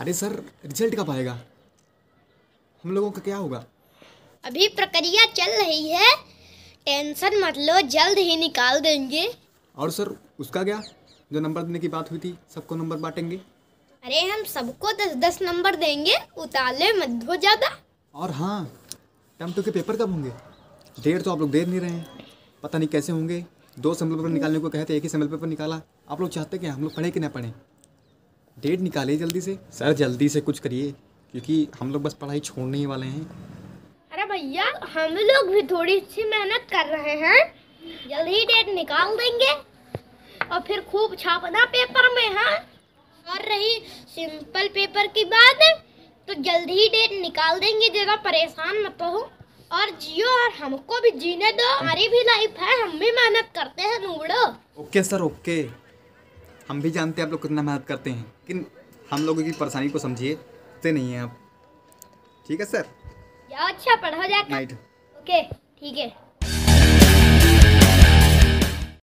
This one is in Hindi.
अरे सर रिज़ल्ट कब आएगा? हम लोगों का क्या होगा? अभी प्रक्रिया चल रही है। टेंशन मत लो जल्द ही निकाल देंगे। और सर उसका क्या? जो नंबर देने की बात हुई थी सबको नंबर बांटेंगे? अरे हम सबको दस दस नंबर देंगे उताले मत हो ज़्यादा। और हाँ टर्म टू के पेपर कब होंगे? देर तो आप लोग देर नहीं रहे हैं। पता नहीं कैसे होंगे। दो सैंपल पेपर निकालने को कहते एक ही सैंपल पेपर निकाला। आप लोग चाहते क्या? हम लोग पढ़े कि ना पढ़े? डेट निकालिए जल्दी से। सर जल्दी से कुछ करिए क्योंकि हम लोग बस पढ़ाई छोड़ने ही वाले हैं। अरे भैया हम लोग भी थोड़ी सी मेहनत कर रहे हैं। जल्दी डेट निकाल देंगे। और फिर खूब छापना पेपर में हाँ? और रही सिंपल पेपर की बात तो जल्द ही डेट निकाल देंगे जरा परेशान मत हो और जियो और हमको भी जीने दो। हमारी भी लाइफ है हम भी मेहनत करते हैं नूड़ो। ओके सर ओके हम भी जानते हैं आप लोग कितना मेहनत करते हैं। लेकिन हम लोगों की परेशानी को समझिए ते नहीं है आप। ठीक है सर? अच्छा पढ़ा जाए ओके ठीक है।